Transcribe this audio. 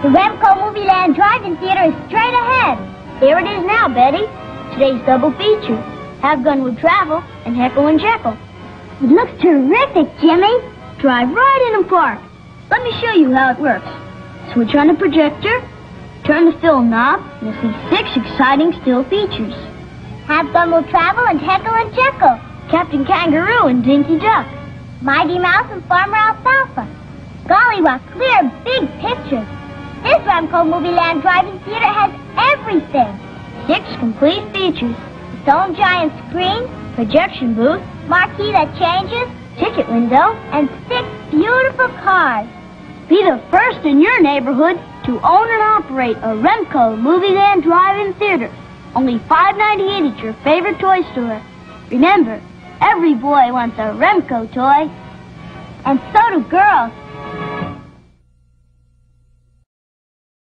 The Remco Movieland Drive-In Theater is straight ahead. Here it is now, Betty. Today's double feature. Have Gun Will Travel and Heckle and Jeckle. It looks terrific, Jimmy. Drive right in and park. Let me show you how it works. Switch on the projector, turn the film knob, and you'll see six exciting still features. Have Gun Will Travel and Heckle and Jeckle. Captain Kangaroo and Dinky Duck. Mighty Mouse and Farmer Alfalfa. Golly, what clear, big pictures. This Remco Movieland Drive-In Theater has everything. Six complete features. Its own giant screen, projection booth, marquee that changes, ticket window, and six beautiful cars. Be the first in your neighborhood to own and operate a Remco Movieland Drive-In Theater. Only $5.98 at your favorite toy store. Remember, every boy wants a Remco toy. And so do girls.